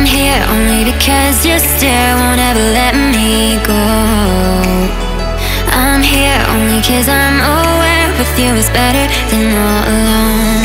I'm here only because your stare won't ever let me go. I'm here only cause I'm aware with you is better than all alone.